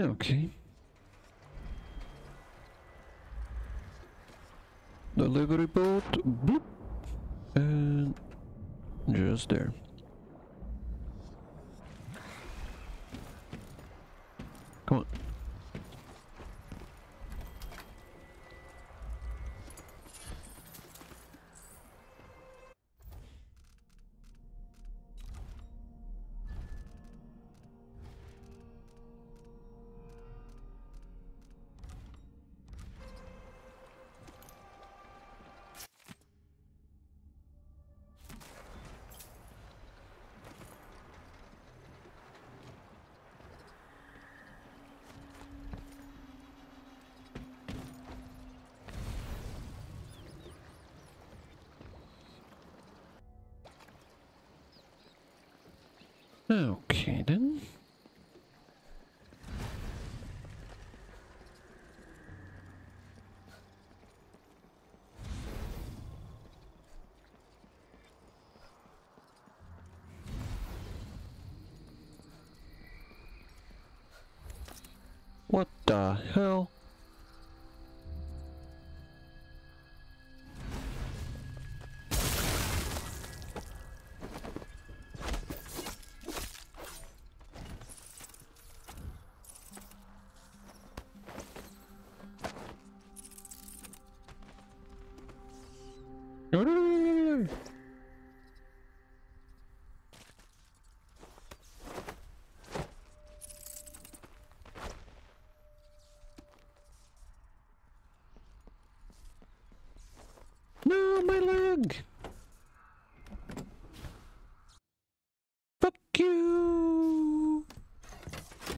Okay. Delivery boat, and just there. Okay then. What the hell? No, no, no, no, no, my leg! Fuck you!